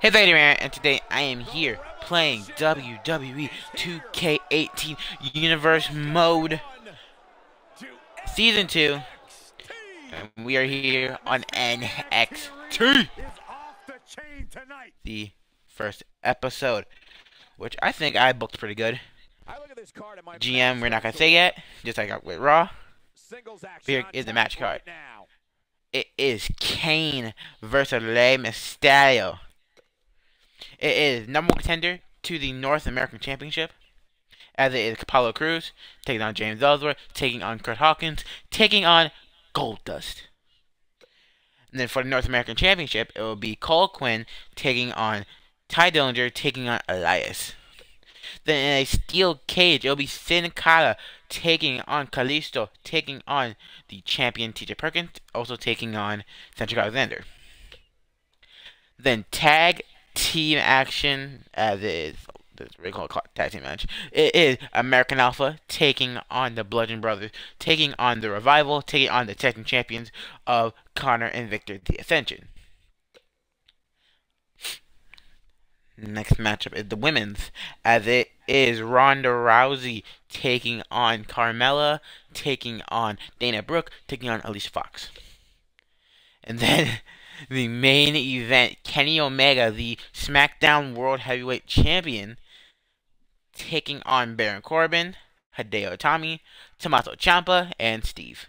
Hey there, man, and today I am here playing WWE 2K18 Universe Mode Season 2. And we are here on NXT. The first episode, which I think I booked pretty good. GM, we're not going to say yet, just like with Raw. Here is the match card. It is Kane versus Rey Mysterio. It is number one contender to the North American Championship. As it is Apollo Crews taking on James Ellsworth, taking on Kurt Hawkins, taking on Goldust. And then for the North American Championship, it will be Cole Quinn taking on Tye Dillinger, taking on Elias. Then in a steel cage, it will be Sin Cara taking on Kalisto, taking on the champion TJ Perkins, also taking on Cedric Alexander. Then tag team action, uh, as it is this called tag team match. It is American Alpha taking on the Bludgeon Brothers, taking on the Revival, taking on the tag team champions of Connor and Victor the Ascension. Next matchup is the women's, as it is Ronda Rousey taking on Carmella, taking on Dana Brooke, taking on Alicia Fox. And then the main event, Kenny Omega, the SmackDown World Heavyweight Champion, taking on Baron Corbin, Hideo Itami, Tommaso Ciampa, and Steve.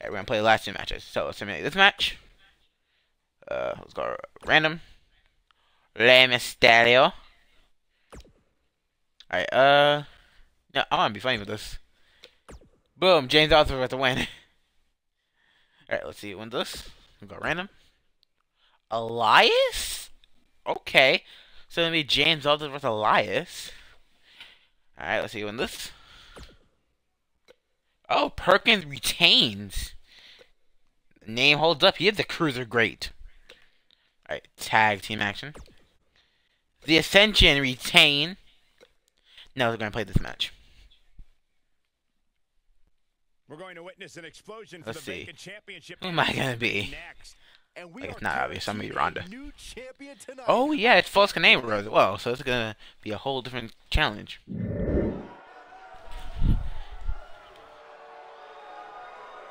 Alright, we're gonna play the last two matches. So let's simulate this match. Uh, let's go random. Rey Mysterio. Alright, uh... No, I want to be funny with this. Boom, James Ellsworth with the win. Alright, let's see who wins this. Go random. Elias? Okay. So maybe James Ellsworth with Elias. Alright, let's see wins this. Oh, Perkins retains. Name holds up. He is the cruiser great. Alright, tag team action. The Ascension retain. Now going to play this match. We're going to witness an explosion Let's for the see. championship. Oh Who am I going to be? Next. And we Like, it's not obvious. I'm gonna be Ronda. guaranteed a new champion tonight. Oh, yeah, it's False Canadian as well. So it's going to be a whole different challenge.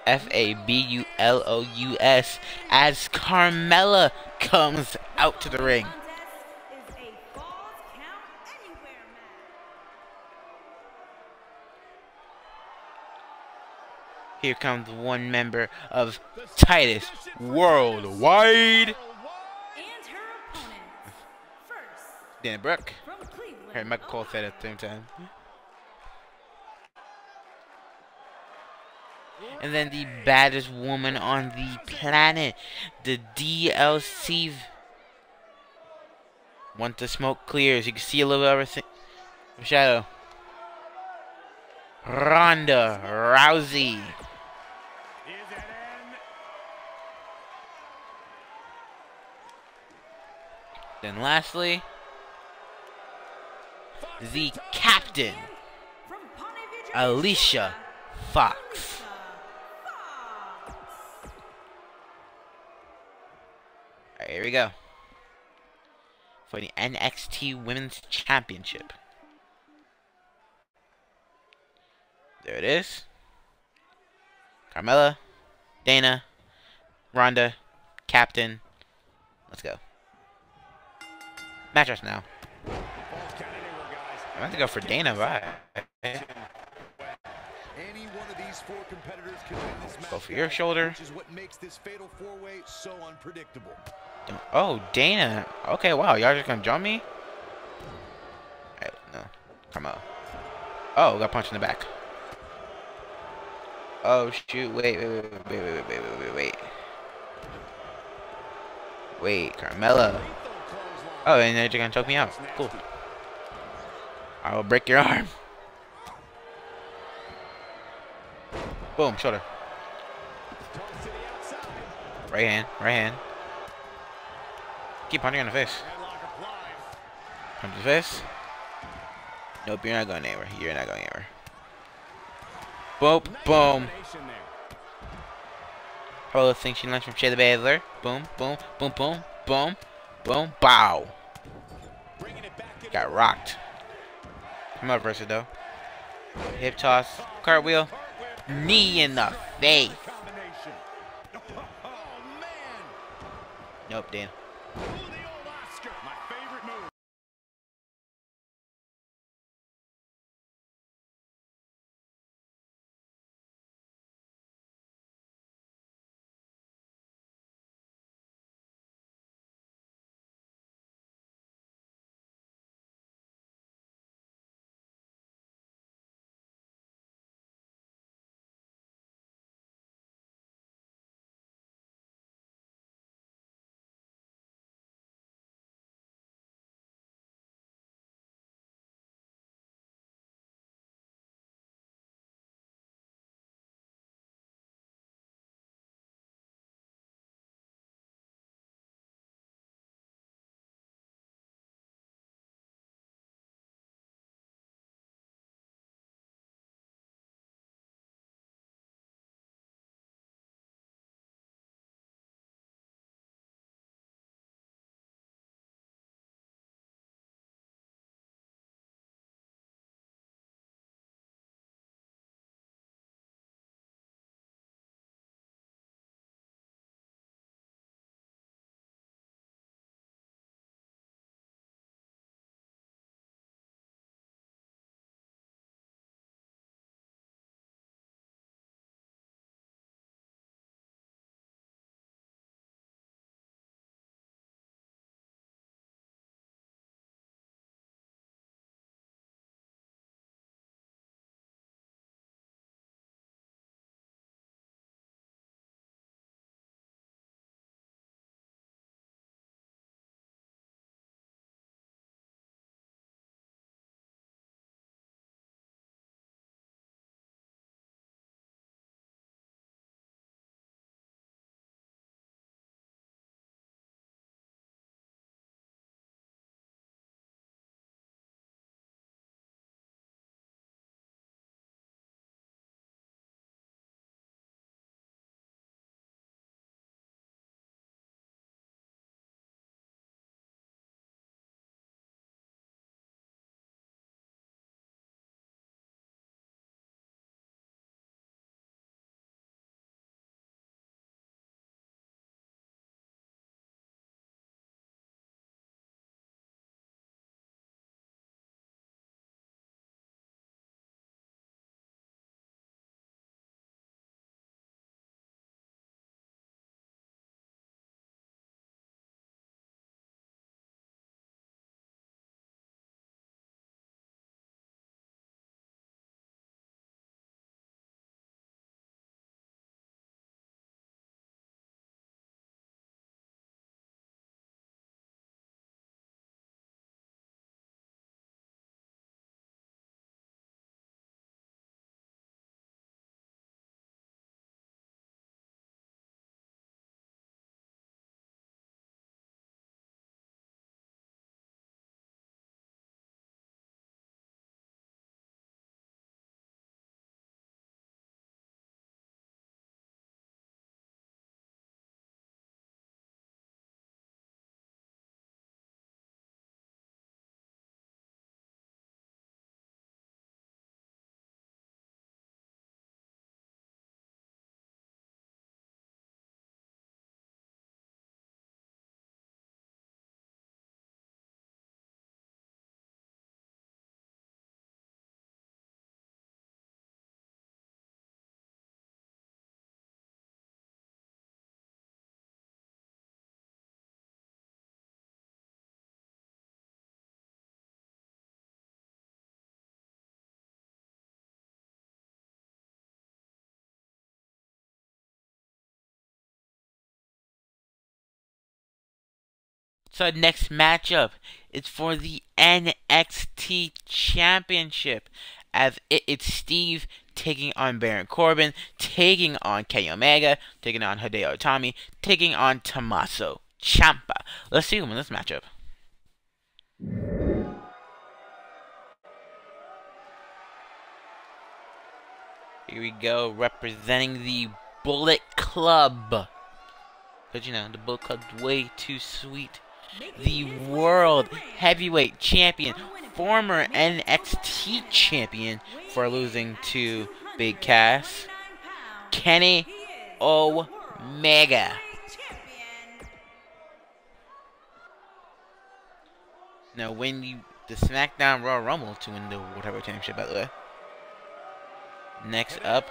F A B U L O U S as Carmella comes out to the ring. Here comes one member of Titus Worldwide. And her opponents. First, Dana Brooke. Heard Michael Cole said at the same time. And then the baddest woman on the planet, the DLC. Once the smoke clears, you can see a little bit of everything. Shadow. Ronda Rousey. Is it in? Then lastly, the captain, Alicia Fox. Fox. Alright, here we go. For the NXT Women's Championship. There it is. Carmella, Dana, Ronda, Captain. Let's go. Match us now. I'm going to go for Dana, right? Go for your shoulder. So. Oh, Dana. Okay, wow. Y'all just to jump me? Alright, no. Carmella. Oh, got punched in the back. Oh shoot! Wait, wait, wait, wait, wait, wait, wait, wait, wait. Wait, Carmella. Oh, and they're gonna choke me out. Cool. I will break your arm. Boom, shoulder. The. Right hand, right hand. Keep punching in the face. Punch the face. Nope, you're not going anywhere. You're not going anywhere. Boom, boom. Hello, thing she learned from Shayna Baszler. Boom, boom, boom, boom, boom, Boom. Bow. Got rocked. Come on, Versa, though. Hip toss. Cartwheel. Knee in the face. Oh. Nope, Dan. So our next matchup is for the NXT Championship. As it, it's Steve taking on Baron Corbin, taking on Kenny Omega, taking on Hideo Itami, taking on Tommaso Ciampa. Let's see who wins this matchup. Here we go, representing the Bullet Club. But you know, the Bullet Club's way too sweet the World Heavyweight Champion, former NXT Champion for losing to Big Cass, Kenny Omega. Now, when you the SmackDown Royal Rumble to win the World Heavyweight Championship, by the way. Next up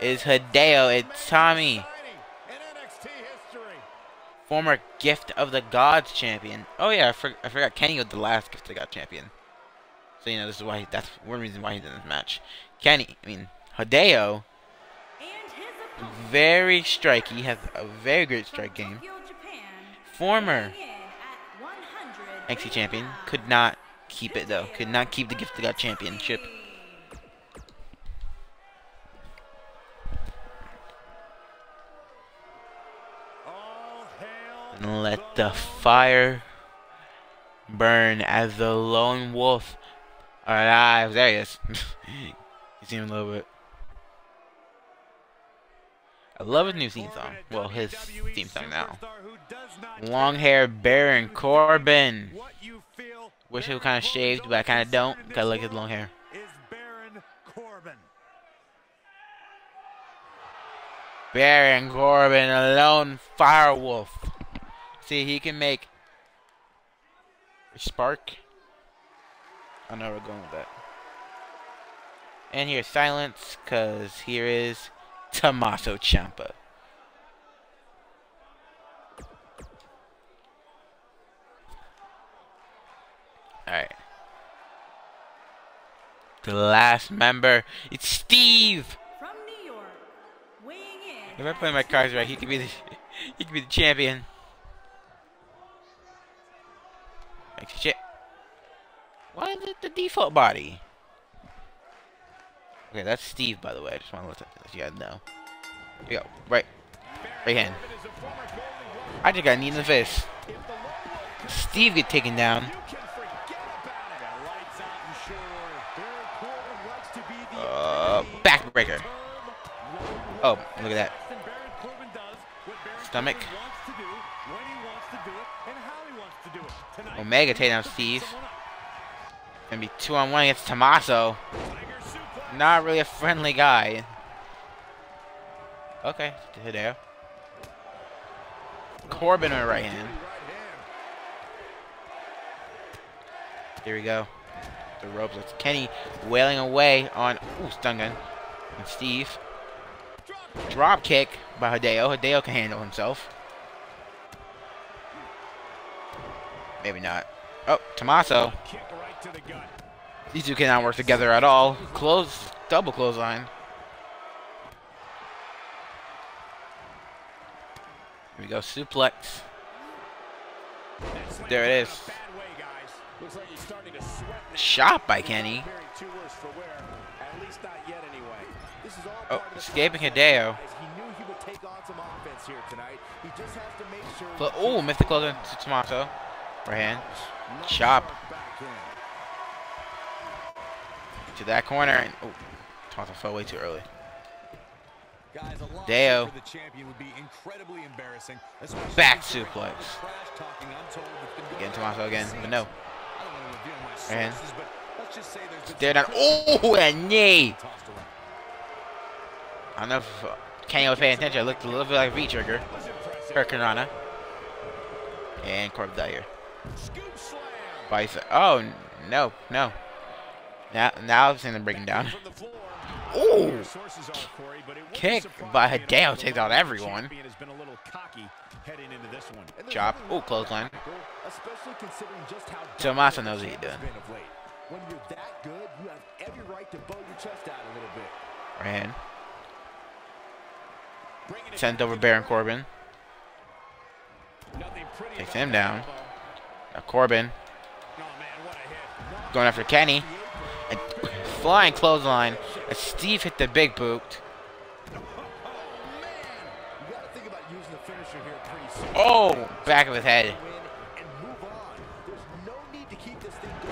is Hideo Itami, former Gift of the Gods champion. Oh yeah, I, for I forgot Kenny was the last Gift of the God champion. So you know this is why he, that's one reason why he's in this match. Kenny, I mean Hideo, very striky, has a very great strike game. Former NXT champion could not keep it though. Could not keep the Gift of the God championship. Fire burn as the lone wolf arrives. There he is. you see him a little bit. I love his new theme song. Well, his theme song now. Long hair Baron Corbin. Wish he was kind of shaved, but I kind of don't. I like his long hair. Baron Corbin, a lone fire wolf. See, he can make a spark. I know we're going with that. And here's silence, because here is Tommaso Ciampa. Alright. The last member, it's Steve! From New York, weighing in If I play my cards right, he could be the he could be the champion. Shit. Why is it the default body? Okay, that's Steve, by the way. I just want to let you guys know. Here we go. Right. Right hand. I just got knee in the face. Steve get taken down. Uh, backbreaker. Oh, look at that. Stomach. Omega take down Steve. Gonna be two on one against Tommaso. Not really a friendly guy. Okay, Hideo. Corbin on the right hand. Here we go. The ropes. It's Kenny wailing away on ooh stun gun. And Steve. Drop kick by Hideo. Hideo can handle himself. Maybe not. Oh, Tommaso. These two cannot work together at all. Close, double clothesline. Here we go, suplex. There it is. Shot by Kenny. Oh, escaping Hideo. But oh, missed the clothesline to Tommaso. Right hand. Chop. To that corner. And, oh, Tommaso fell way too early. Deo. Back suplex. Again, Tommaso again, but no. And stare down. Oh, and knee. I don't know if uh, was paying attention. It looked a little bit like V-trigger. Hurricanrana. And Corb Dyer. Bicep. Oh, no, no. Now, now I'm seeing them breaking down. Ooh! Kick by Hideo takes out everyone. Chop. Ooh, clothesline. Tommaso knows what he's doing. When you're that good, you have every right to bow your chest out a little bit. Ran. Sent over Baron Corbin. Takes him down. Now Corbin. Going after Kenny. A flying clothesline. Steve hit the big boot. Oh, back of his head.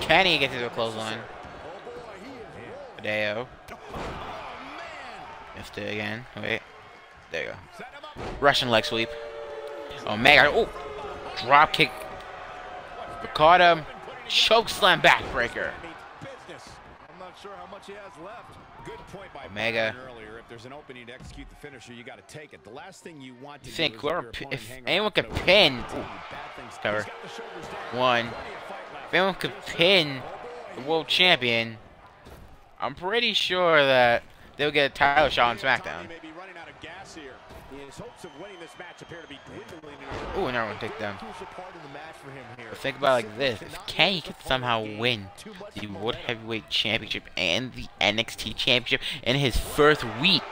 Kenny gets into a clothesline. Hideo. Missed it again. Wait. There you go. Russian leg sweep. Omega. Oh. drop kick. Caught him. Choke slam backbreaker. I'm not sure how much he has left. Good point by Omega. Earlier. If there's an opening to execute the finisher, you got to take it. The last thing you want to You think do is whoever let your pi- opponent if anyone could pin- reason. Tell you bad things. Cover. One. Plenty of fight left. If anyone could pin the world champion, I'm pretty sure that they'll get a title shot on SmackDown. Tommy may be running out of gas here. His hopes of winning this match appear to be dwindling. Ooh, another one take down. Crucial part of the match for him here. But think about it like this: if Kenny could somehow win the World Heavyweight Championship and the NXT Championship in his first week,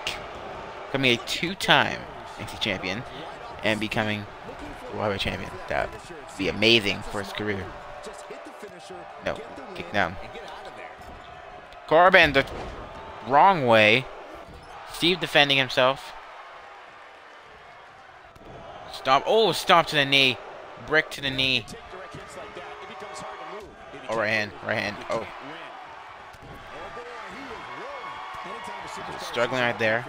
becoming a two-time NXT champion and becoming World Heavyweight Champion, that would be amazing for his career. Just hit the finisher, No, kick down. get out of there. Corbin the wrong way. Steve defending himself. Stomp. Oh, stomp to the knee. Brick to the knee. Oh, right hand, right hand. Oh. Struggling right there.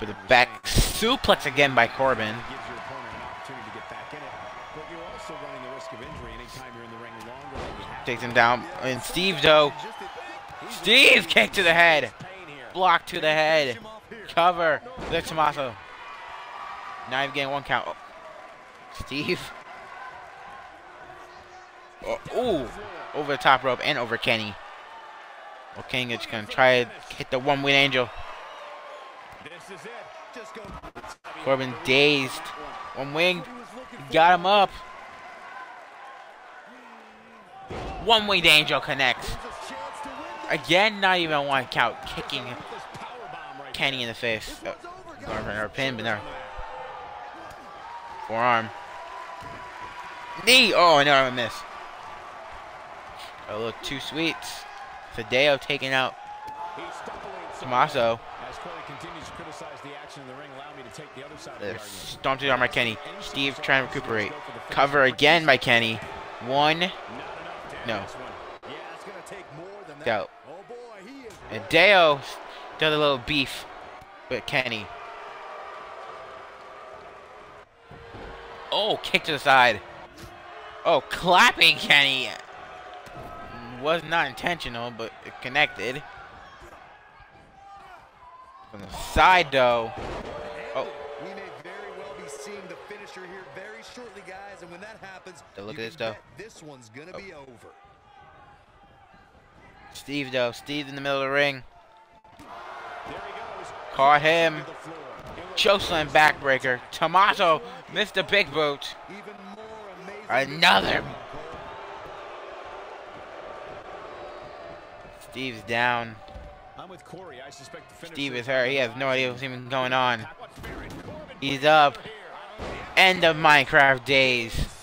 Byron was back suplex again by Corbin. But the the Takes him down. And Steve, though. Steve kick to the head. Block to the head. Cover. Vic Tommaso. Not even getting one count. Oh. Steve. Oh, ooh. Over the top rope and over Kenny. Well, Kenny is going to try to hit the one-wing angel. Corbin dazed. One wing. Got him up. One winged angel connects. Again, not even one count. Kicking Kenny in the face. this. Oh, another pin, but no. Forearm. Knee. Oh, another miss. A little too sweet. Fideo taking out He's stumbling some- Tommaso. As Corey continues to criticize the action in the ring, allow me to take the other side of the Uh. Stomped to the arm by Kenny. Steve trying to recuperate. Cover again by Kenny. One. Not enough to end No. this one. Yeah, it's gonna take more than that. Go. Oh boy, he is. And Deo does a little beef with Kenny. Oh, kick to the side. Oh, clapping Kenny. Was not intentional, but it connected. From the side, though. Oh, We may very well be seeing the finisher here very shortly, guys. And when that happens, look at this, though. This one's gonna Oh. be over. Steve, though. Steve in the middle of the ring. There he goes. Caught him. Chokeslam backbreaker. Tomato missed the big boot. Another. Steve's down. Steve is hurt. He has no idea what's even going on. He's up. End of Minecraft days.